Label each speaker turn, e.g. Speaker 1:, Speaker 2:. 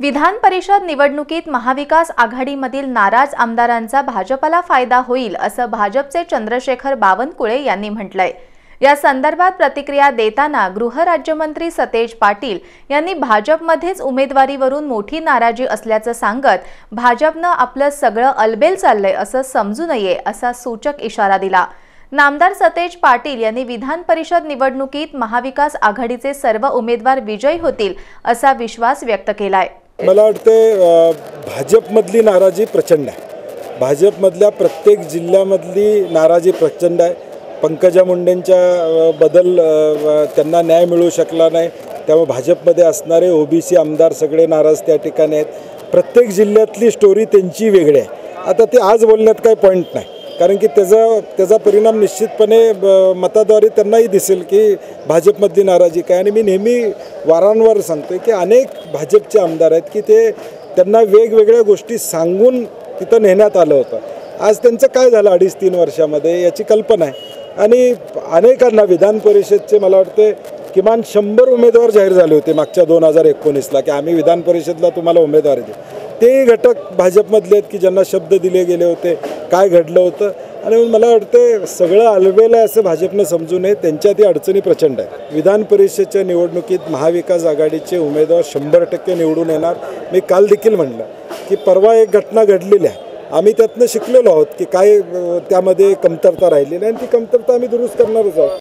Speaker 1: विधान परिषद निवडणुकीत महाविकास आघाडीमधील नाराज आमदारांचा भाजपला फायदा होईल असं भाजपचे चंद्रशेखर बावनकुळे यांनी म्हटलंय. या संदर्भात प्रतिक्रिया देताना गृहराज्यमंत्री सतेज पाटील यांनी भाजपमध्येच उमेदवारीवरून मोठी नाराजी असल्याचं सांगत भाजपनं आपलं सगळं अलबेल चाललंय असं समजू नये असा सूचक इशारा दिला. नामदार सतेज पाटील यांनी विधान परिषद निवडणुकीत महाविकास आघाडीचे सर्व उमेदवार विजयी होतील असा विश्वास व्यक्त केलाय.
Speaker 2: मला वाटते भाजपमधली नाराजी प्रचंड आहे. भाजपमधल्या प्रत्येक जिल्ह्यामधली नाराजी प्रचंड आहे. पंकजा मुंडेंच्या बदल त्यांना न्याय मिळू शकला नाही. त्यामुळे भाजपमध्ये असणारे ओबीसी आमदार सगळे नाराज त्या ठिकाणी आहेत. प्रत्येक जिल्ह्यातली स्टोरी त्यांची वेगळी आहे. आता ते आज बोलण्यात काही पॉईंट नाही. कारण की त्याचा त्याचा परिणाम निश्चितपणे ब- मताद्वारे त्यांनाही दिसेल की भाजपमधली नाराजी काय. आणि मी नेहमी वारंवार सांगतोय की अनेक भाजपचे आमदार आहेत की ते त्यांना वेगवेगळ्या गोष्टी सांगून तिथं नेण्यात आलं होतं. आज त्यांचं काय झालं अडीच तीन वर्षामध्ये याची कल्पना आहे. आणि अनेकांना विधान परिषदचे मला वाटते किमान शंभर उमेदवार जाहीर झाले होते मागच्या दोन हजार एकोणीसला की आम्ही विधान परिषदला तुम्हाला उमेदवारी देऊ. तेही घटक भाजपमधले आहेत की ज्यांना शब्द दिले गेले होते काय घडलं होतं? आणि मला वाटतं सगळं आलवेलं आहे असं भाजपनं समजू नये. त्यांच्यातही अडचणी प्रचंड आहे विधान परिषदेच्या निवडणुकीत महाविकास आघाडीचे उमेदवार शंभर टक्के निवडून येणार. मी काल देखील म्हणलं की परवा एक घटना घडलेली आहे. आम्ही त्यातनं शिकलेलो आहोत की काय त्यामध्ये कमतरता राहिलेली आणि ती कमतरता आम्ही दुरुस्त करणारच आहोत.